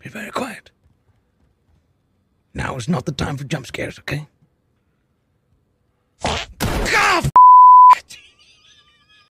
Be very quiet. Now is not the time for jump scares, okay?